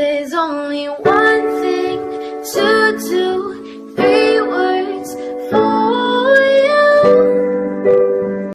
There's only one thing to do.